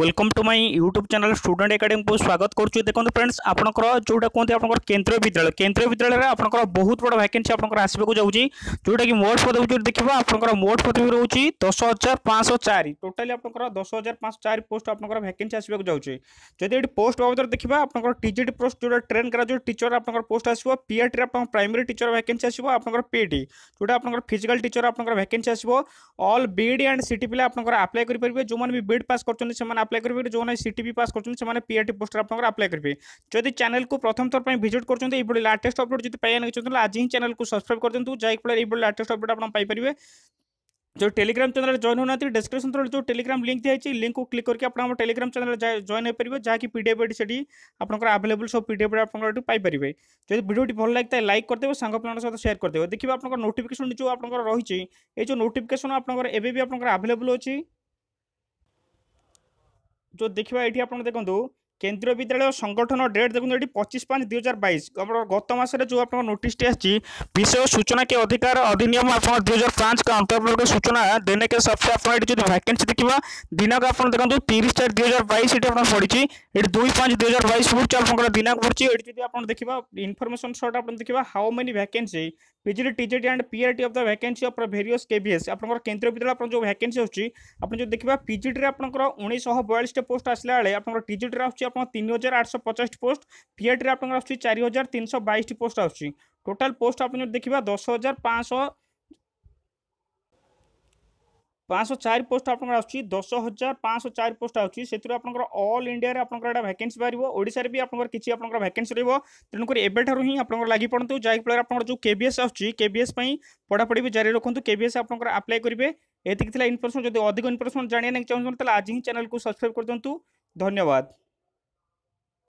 Welcome to my YouTube channel student ଏକାଡେମୀକୁ ସ୍ୱାଗତ କରୁଛି ଦେଖନ୍ତୁ ଫ୍ରେଣ୍ଡସ୍ ଆପଣଙ୍କର ଯେଉଁଟା କୁହନ୍ତି ଆପଣଙ୍କର କେନ୍ଦ୍ରୀୟ ବିଦ୍ୟାଳୟ କେନ୍ଦ୍ରୀୟ ବିଦ୍ୟାଳୟରେ ଆପଣଙ୍କର ବହୁତ ବଡ଼ ଭ୍ୟାକେନ୍ସି ଆପଣଙ୍କର ଆସିବାକୁ ଯାଉଛି ଯେଉଁଟାକି ମୋଟ ପଦବୀ ଯଦି ଦେଖିବା ଆପଣଙ୍କର ମୋଟ ପଦବୀ ରହୁଛି ଦଶ ହଜାର ପାଞ୍ଚଶହ ଚାରି ଟୋଟାଲି ଆପଣଙ୍କର ଦଶ ହଜାର ପାଞ୍ଚଶହ ଚାରି ପୋଷ୍ଟ ଆପଣଙ୍କର ଭ୍ୟାକେନ୍ସି ଆସିବାକୁ ଯାଉଛି ଯଦି ଏଠି ପୋଷ୍ଟ ବାବଦରେ ଦେଖିବା ଆପଣଙ୍କର ଟିଜିଟି ପୋଷ୍ଟ ଯେଉଁଟା ଟ୍ରେନ୍ କରାଯାଉଛି ଟିଚର ଆପଣଙ୍କର ପୋଷ୍ଟ ଆସିବ ପିଆଟିରେ ଆପଣଙ୍କର ପ୍ରାଇମେରୀ ଟିଚର ଭ୍ୟାକେନ୍ସି ଆସିବ ଆପଣଙ୍କର ପିଇଟି ଯେଉଁଟା ଆପଣଙ୍କର ଫିଜିକାଲ୍ ଟିଚର ଆପଣଙ୍କର ଭ୍ୟାକେନ୍ସି ଆସିବ ଅଲ୍ ବିଇଡ଼ି ଆଣ୍ଡ ସିଟି ପିଲା ଆପଣଙ୍କର ଆପ୍ଲାଏ କରିପାରିବେ ଯେଉଁମାନେ ବି ବିଇଡ଼ି ପାସ୍ କରୁଛନ୍ତି ସେମାନେ আপ্লাই करेंगे जो না সিটিপি পাস করছেন সে পিআরটি পোস্টর আপনার আপ্লাই করবে যদি চ্যানেল প্রথম থর ভিজিট করছেন এইভাবে लाटेस्ट अपडेट যদি পাইয়া চাহিদা आज ही चैनल को सब्सक्राइब कर दिखाँ जहाँफल ये लाटेस्ट अपडेट आपारे जो टेलीग्राम चैनल जॉइन होना डिस्क्रिप्शन तल जो टेलीग्राम लिंक दिखाई लिंक को क्लिक करके आप टेलीग्राम चैनल जॉइन हो पारे जहाँकि पीडीएफ से आपको आभेलेबल सब पीडीएफ आपको पारे जो भिडियो भल लगता है लाइक करदे सांग सहित सेयार करदे देखिए आप नोटिफिकेसन जो आप रही है ये जो नोटिफिकेसन आप एवं भी आप आभेलेबल अच्छी जो देखा ये आप কেন্দ্রীয় বিদ্যালয় সংগঠন ডেট দেখুন, এটি পঁচিশ পাঁচ দুই হাজার বাইশ। আমার গত মাসের যে আপনার নোটিসটি আসছে, বিষয় সূচনা কে অধিকার অধিনিয়ম আপনার দুই হাজার পাঁচ অন্তর্গত সূচনা দেনে কে সপ্তাহ আপনার এটি যদি ভ্যাকেন্সি দেখবা, দিনক আপনার দেখুন, তিরিশ চার দুই হাজার বাইশ এটি আপনার পড়ছে। এটি দুই পাঁচ দুই হাজার বাইশ পড়ছে আপনার দিনক পড়ছে। এটি যদি আপনার দেখবা ইনফরমেশন সর্ট আপনার দেখবা how many vacancy PGT TGT and PRT of the vacancy of various KVS আপনার কেন্দ্রীয় বিদ্যালয় আপনার যে ভ্যাকেন্সি আসছে আপনার যদি দেখবা পিজিটি আপনার উনিশশহ বয়াল্লিশটা পোস্ট আসলা বেড়ে আপনার টিজিটি আসছে पोस्ट आसला बेले आप टीजीटी आस तीन हजार आठश पचास पोस्ट पीआरटी आपंकर आस चार हजार तीन शह बैश पोस्ट आस टोटाल पोस्ट आप देखा दस हजार पाँच पाँच चार पोस्ट आप दस हजार पाँच चार पोस्ट आसी आप अल इंडिया आपंकर वैकेंसी बाहर ओडार भी आप किसी आप वैकेंसी तेणुक एवं ही आप लगी पड़ू जहाँफल आप जो केबीएस आसबीएस पढ़ापढ़ी भी जारी रखुद केबीएस आप आप्लाय करेंगे ये इनफर्मेशन जब अधिक इनफर्मेशन जानने चाहिए आज ही चैनल को सब्सक्राइब कर दिंतु धन्यवाद